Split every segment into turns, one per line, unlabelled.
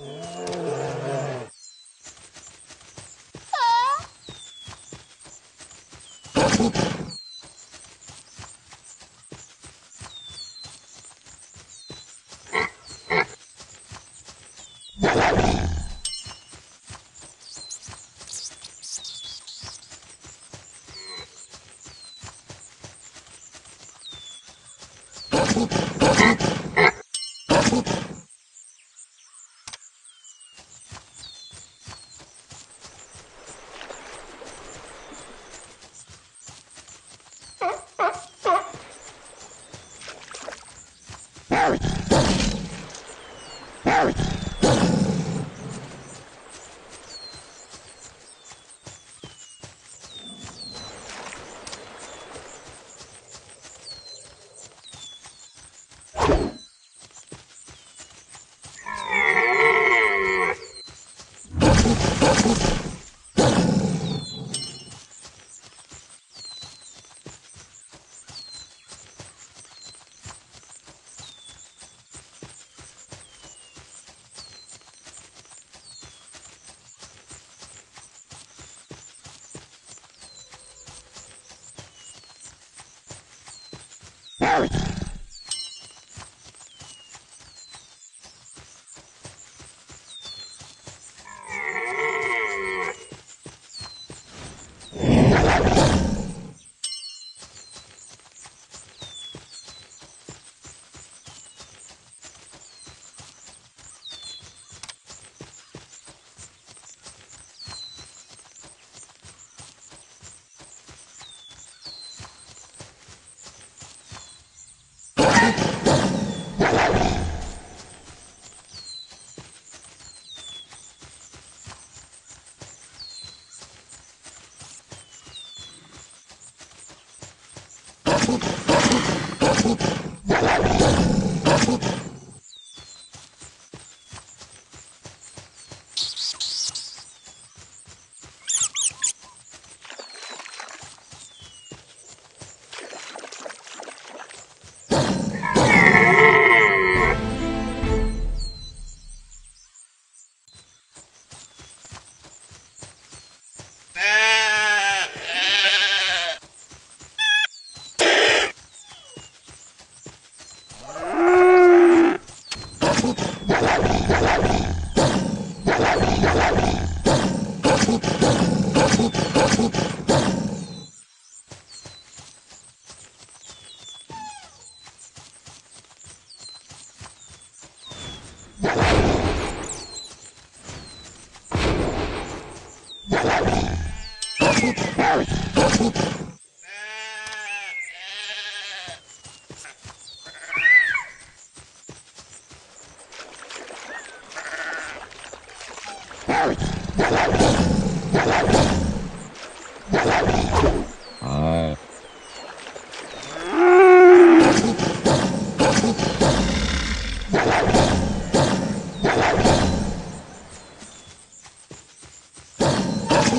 Oh.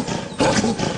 Thank you.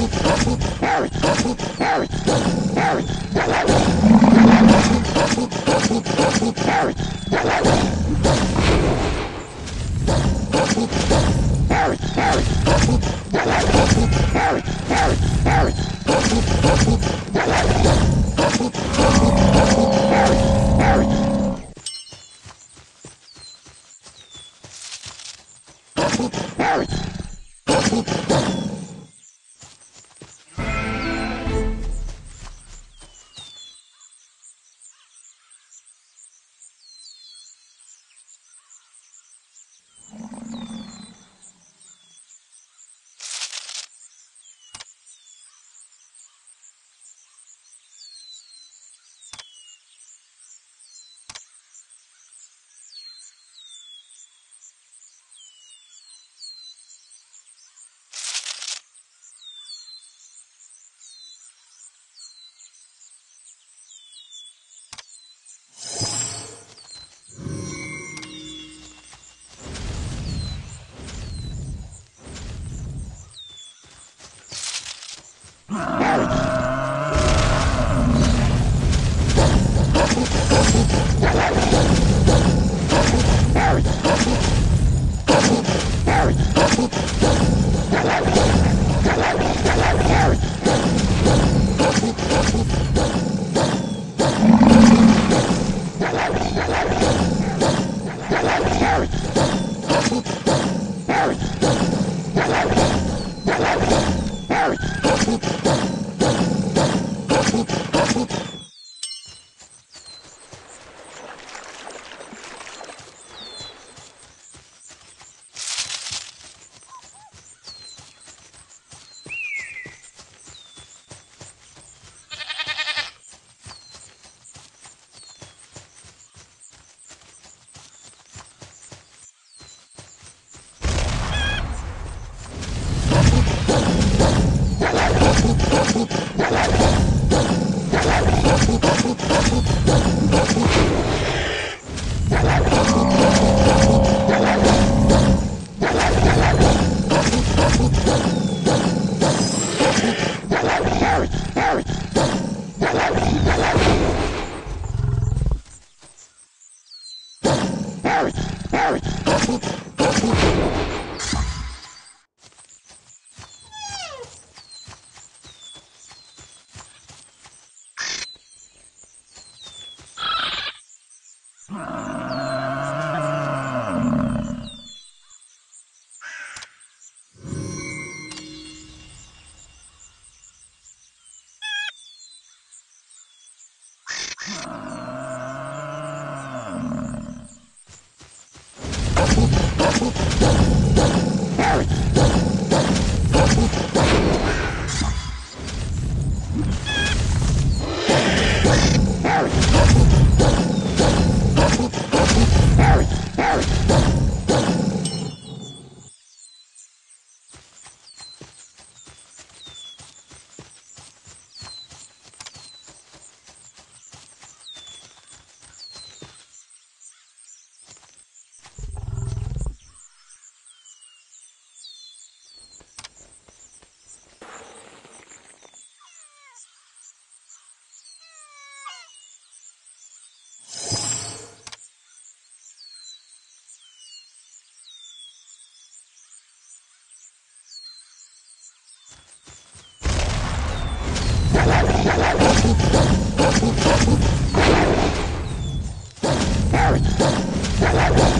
Harry, Harry, Harry. Oh! Galactus.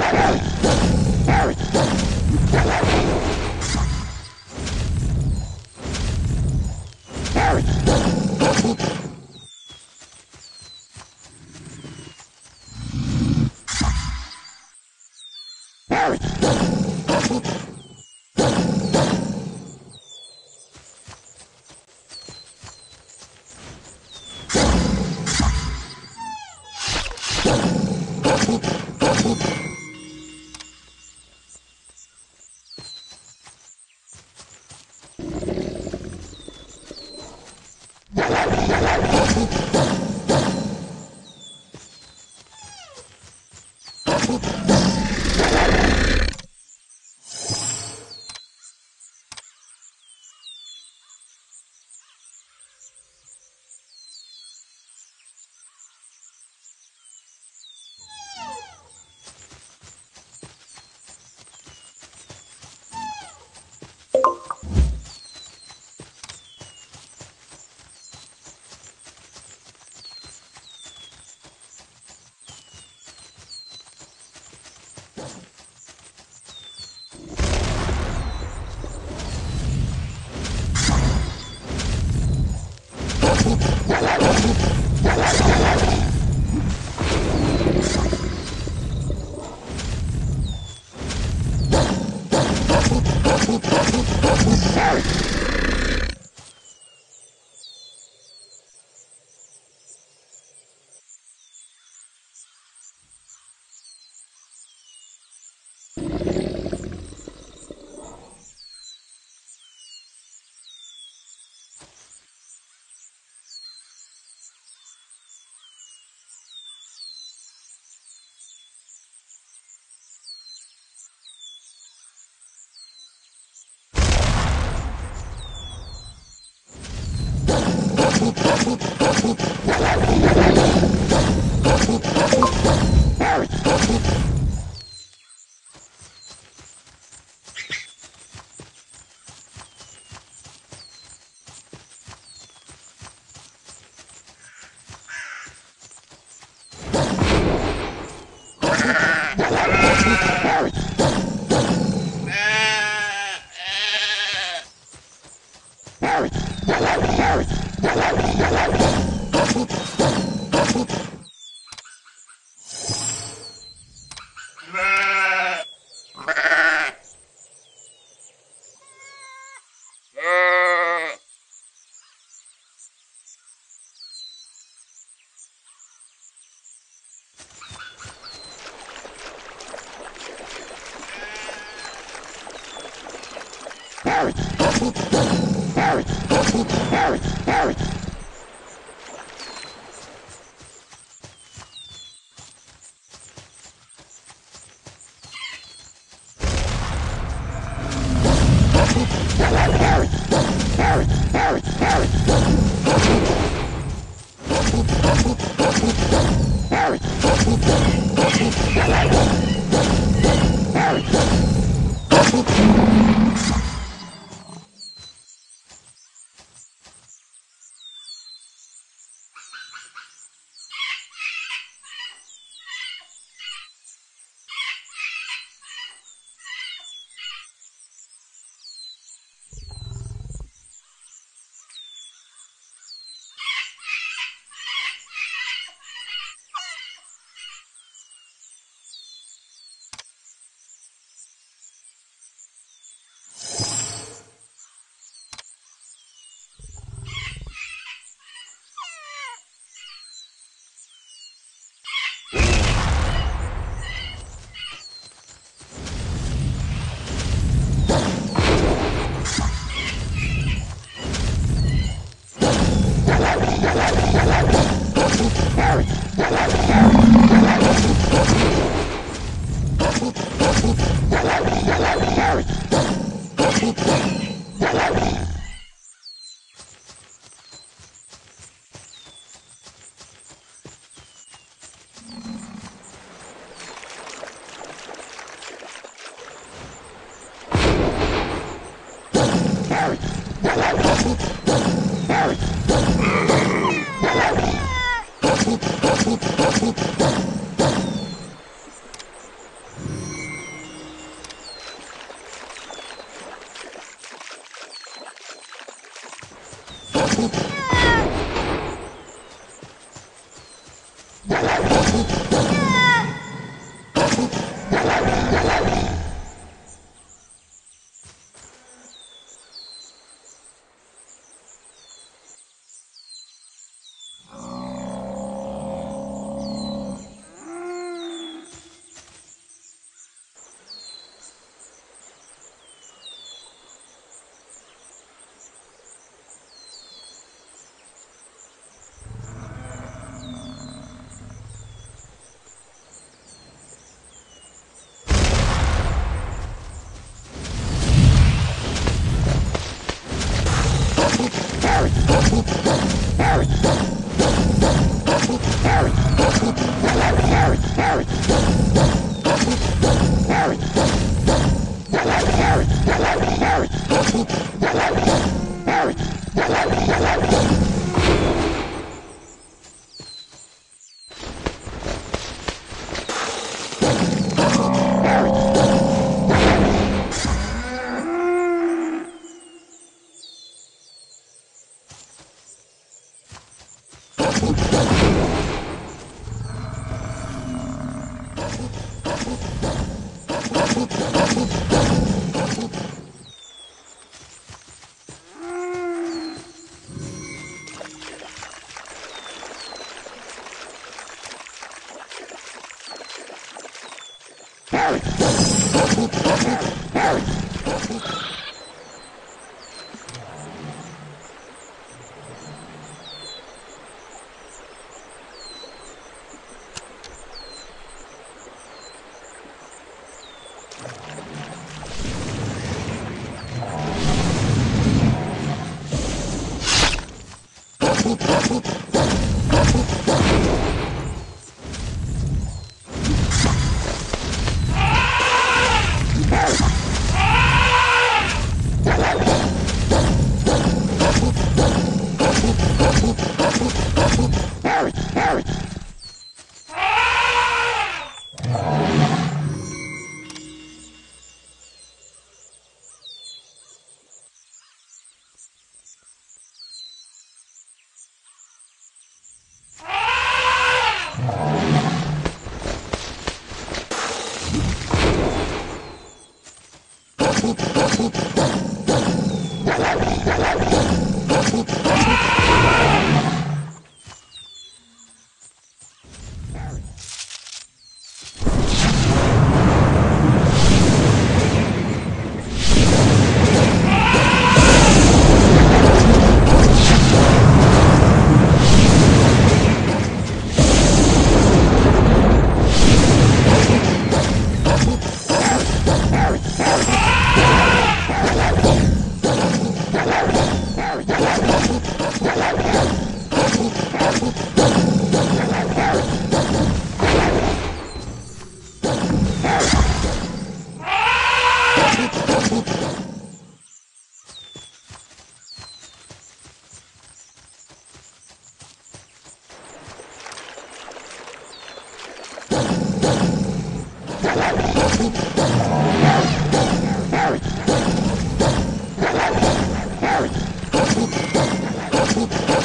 la la la Thank you. Thank you. Thank you. Thank you.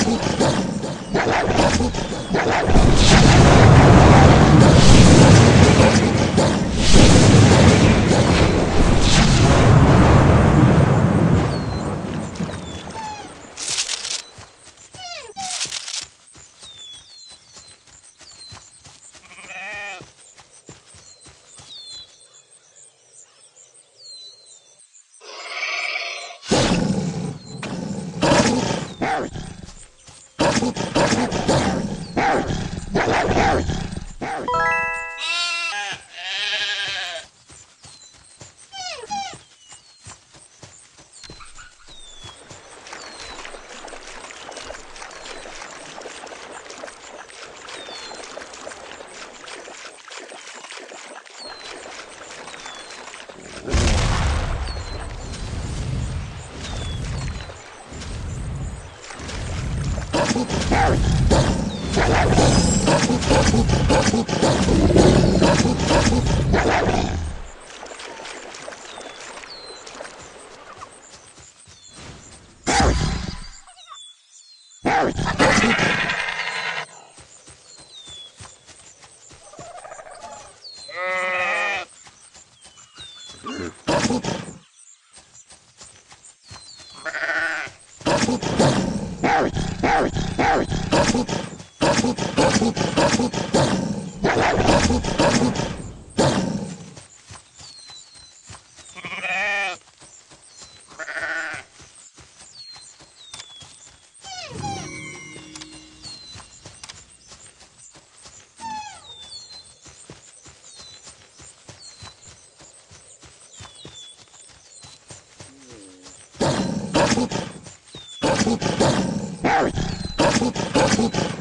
Oh, Thank you. Oops.